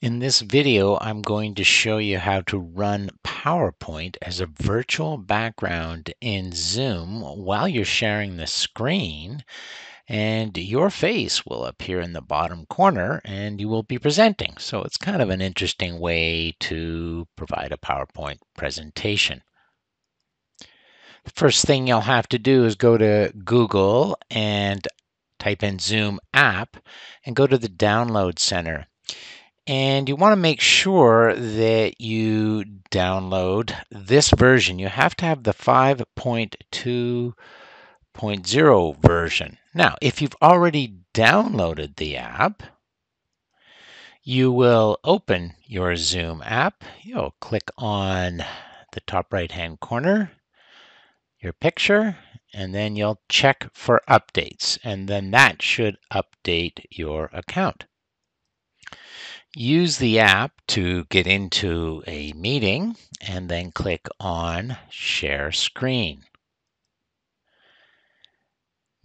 In this video, I'm going to show you how to run PowerPoint as a virtual background in Zoom while you're sharing the screen. And your face will appear in the bottom corner and you will be presenting. So it's kind of an interesting way to provide a PowerPoint presentation. The first thing you'll have to do is go to Google and type in Zoom app and go to the Download Center. And you want to make sure that you download this version. You have to have the 5.2.0 version. Now, if you've already downloaded the app, you will open your Zoom app. You'll click on the top right hand corner, your picture, and then you'll check for updates. And then that should update your account. Use the app to get into a meeting and then click on Share Screen.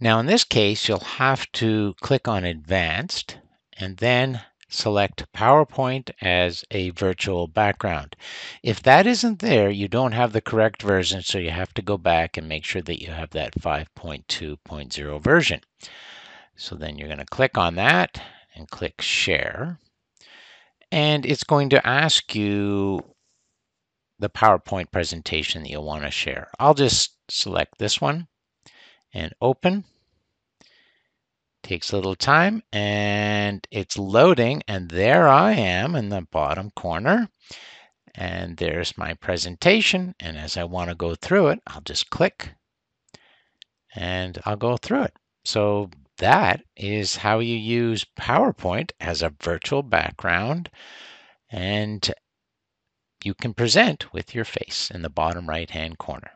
Now in this case, you'll have to click on Advanced and then select PowerPoint as a virtual background. If that isn't there, you don't have the correct version, so you have to go back and make sure that you have that 5.2.0 version. So then you're going to click on that and click Share and it's going to ask you the PowerPoint presentation that you want to share. I'll just select this one and open. Takes a little time and it's loading and there I am in the bottom corner and there's my presentation and as I want to go through it I'll just click and I'll go through it. So that is how you use PowerPoint as a virtual background and you can present with your face in the bottom right hand corner.